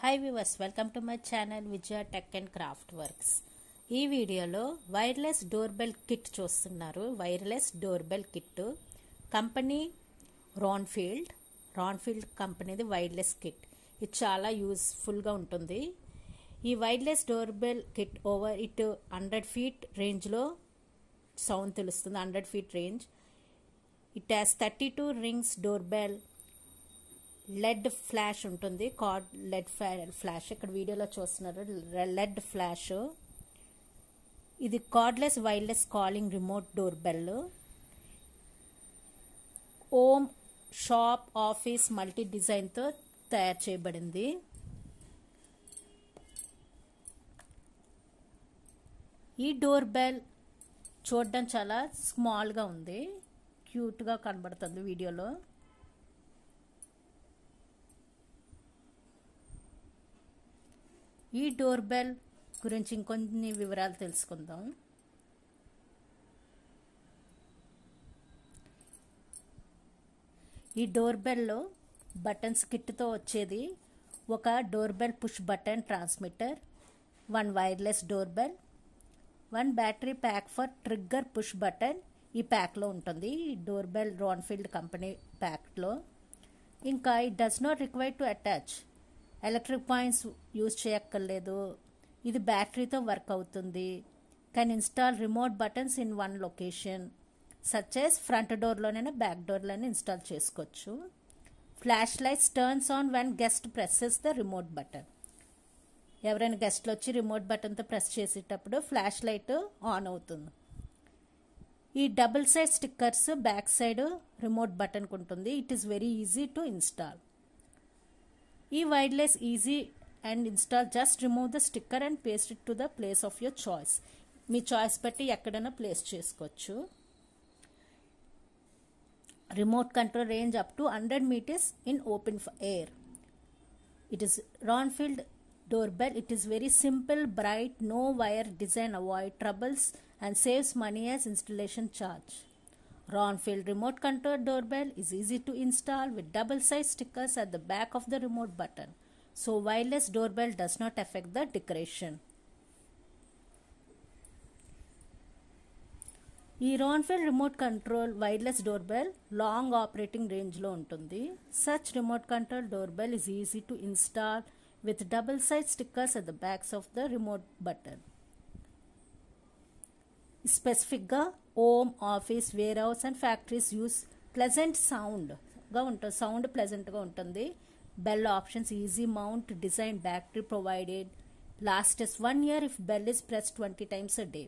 Hi viewers welcome to my channel Vijaya tech and craft works ఈ వీడియోలో wireless door bell kit చూస్తున్నారు. Wireless door bell kit. Company Ranfield Ranfield కంపెనీది wireless kit. ఇది చాలా యూస్ఫుల్గా ఉంటుంది. ఈ wireless door bell kit over it hundred feet రేంజ్లో సౌండ్ తెలుస్తుంది. Hundred feet range it has thirty two rings door bell LED flash ఉంటుంది. Cord LED flash. ఇక్కడ వీడియోలో చూస్తున్నారు. LED flash. ఇది cordless wireless calling remote door bell home shop office multi డిజైన్తో తయారు చేయబడింది. ఈ డోర్ బెల్ చూడడం చాలా స్మాల్గా ఉంది. క్యూట్గా కనబడుతుంది వీడియోలో. ఈ డోర్ బెల్ గురించి ఇంకొన్ని వివరాలు తెలుసుకుందాం. ఈ డోర్ బెల్లో బటన్స్ కిట్తో వచ్చేది ఒక door bell push button transmitter one wireless door bell one battery pack for trigger push button ఈ ప్యాక్లో ఉంటుంది. ఈ డోర్ బెల్ రాన్ఫీల్డ్ కంపెనీ ప్యాక్లో. ఇంకా it does not require to attach electric points use చేయక్కర్లేదు. ఇది బ్యాటరీతో వర్క్ అవుతుంది. Can install remote buttons in one location such as front డోర్లోనైనా back డోర్లోనే ఇన్స్టాల్ చేసుకోవచ్చు. Flash lights turns on when guest presses the remote button. ఎవరైనా గెస్ట్లు వచ్చి remote బటన్తో ప్రెస్ చేసేటప్పుడు ఫ్లాష్ లైట్ ఆన్ అవుతుంది. ఈ double side stickers back side remote బటన్కి ఉంటుంది it is very easy to install. ఈ wireless easy and install just remove the sticker and paste it to the place of your choice me choice బట్టి ఎక్కడైనా place చేసుకోవచ్చు. Remote control range up to hundred meters in open air it is Ranfield door bell it is very simple bright no wire design avoid troubles and saves money as installation charge. Ronfield remote control doorbell is easy to install with double size stickers at the back of the remote button, so wireless doorbell does not affect the decoration. ఈ Ranfield remote control wireless doorbell long operating రేంజ్లో ఉంటుంది such remote control doorbell is easy to install with double size stickers at the backs of the remote button స్పెసిఫిక్గా home office warehouse and factories use pleasant సౌండ్గా ఉంటుంది sound ప్లెజెంట్గా ఉంటుంది. Bell options easy mount design battery provided last is one year if bell is press twenty times a day